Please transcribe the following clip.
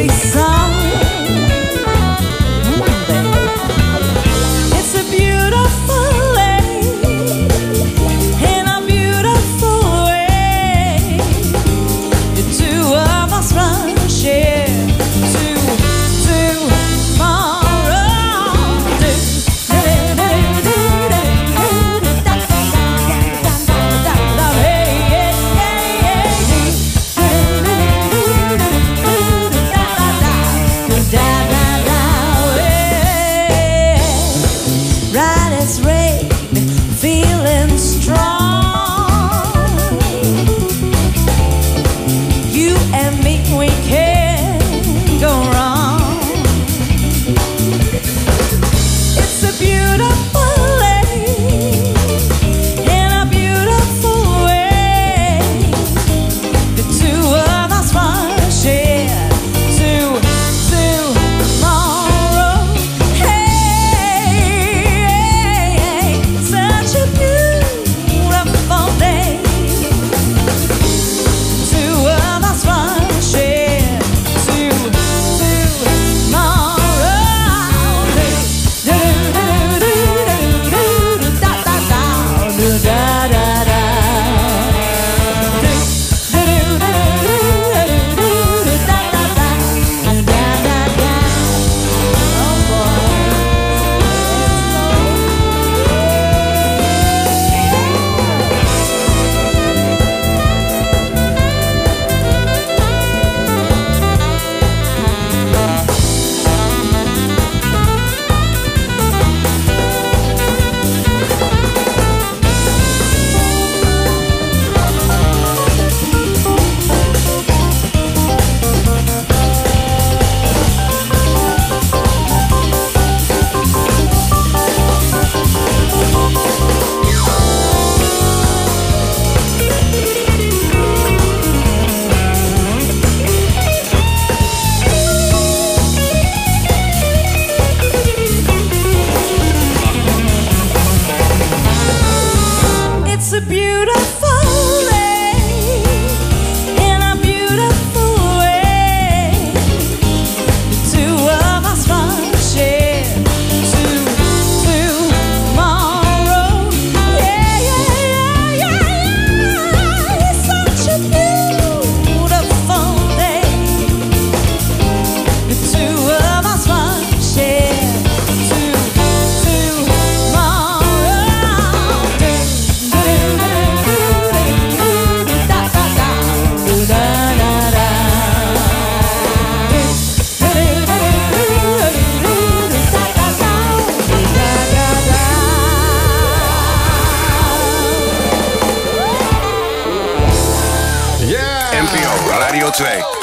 say something. down. Radio 2.